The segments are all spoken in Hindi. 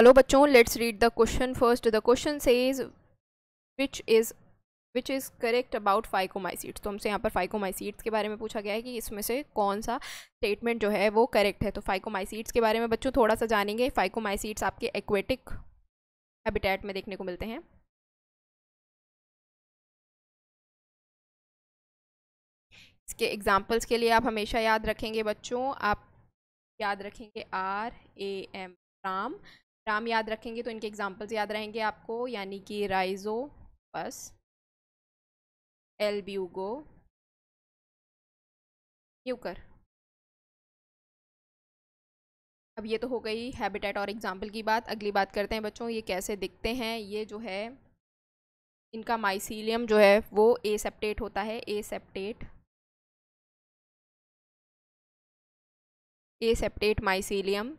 हेलो बच्चों let's read the question first the question says which is which is correct about phycomycetes तो हमसे यहाँ पर फाइकोमाइसीट्स के बारे में पूछा गया है कि इसमें से कौन सा स्टेटमेंट जो है वो करेक्ट है। तो फाइकोमाइसीट्स के बारे में बच्चों थोड़ा सा जानेंगे। फाइकोमाइसीट्स आपके एक्वेटिक हैबिटेट में देखने को मिलते हैं। इसके एग्जाम्पल्स के लिए आप हमेशा याद रखेंगे बच्चों। आप याद रखेंगे R A M Ram. Ram याद रखेंगे तो इनके एग्जाम्पल्स याद रहेंगे आपको, यानी कि राइजो बस। एल ब्यूगो यूकर अब ये तो हो गई हैबिटेट और एग्ज़ाम्पल की बात। अगली बात करते हैं बच्चों, ये कैसे दिखते हैं? ये जो है, इनका माइसीलियम जो है, वो ए सेप्टेट होता है aseptate aseptate mycelium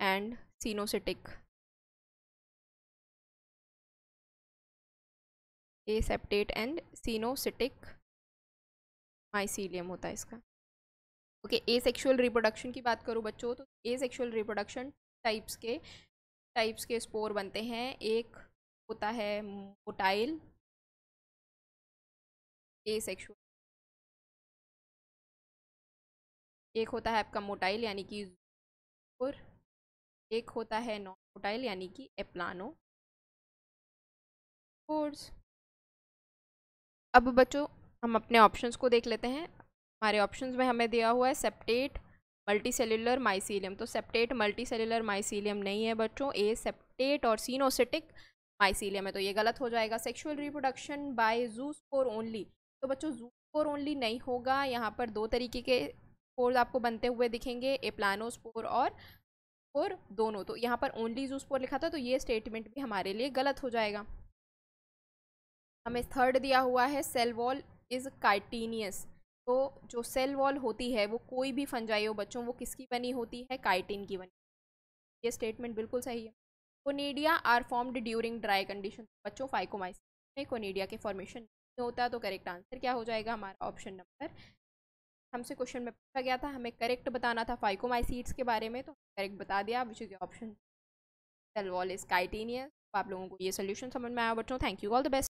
and coenocytic aseptate and coenocytic mycelium होता है इसका। ओके ए सेक्शुअल रिप्रोडक्शन की बात करूँ बच्चों तो ए सेक्शुअल रिप्रोडक्शन टाइप्स के टाइप्स के स्पोर बनते हैं। एक होता है मोटाइल ए सेक्शुअल एक होता है आपका मोटाइल यानी कि एक होता है नॉन मोटाइल यानी कि एप्लानो। फोर्स अब बच्चों, हम अपने ऑप्शंस को देख लेते हैं। हमारे ऑप्शंस में हमें दिया हुआ है सेप्टेट मल्टी सेलुलर माइसीलियम तो सेप्टेट मल्टी सेलुलर माइसीलियम नहीं है बच्चों ए सेप्टेट और सीनोसिटिक माइसीलियम है। तो ये गलत हो जाएगा। Sexual reproduction by zoospore only तो बच्चों जू स्पोर ओनली नहीं होगा। यहाँ पर दो तरीके के स्पोर्स आपको बनते हुए दिखेंगे। ए प्लानो स्पोर और स्पोर दोनों। तो यहाँ पर ओनली जू स्पोर लिखा था तो ये स्टेटमेंट भी हमारे लिए गलत हो जाएगा। हमें थर्ड दिया हुआ है सेल वॉल इज़ काइटीनियस तो जो सेल वॉल होती है, वो कोई भी फंजाई हो बच्चों, वो किसकी बनी होती है? काइटिन की बनी। ये स्टेटमेंट बिल्कुल सही है। Conidia are formed during dry condition बच्चों फाइकोमाइसिस में कोनेडिया के फॉर्मेशन नहीं होता तो करेक्ट आंसर क्या हो जाएगा? हमारा ऑप्शन नंबर हमसे क्वेश्चन में पूछा गया था, हमें करेक्ट बताना था फाइकोमाइसीड्स के बारे में तो करेक्ट बता दिया which is option cell wall is chitinous आप लोगों को ये सोल्यूशन समझ में आया बच्चों thank you all the best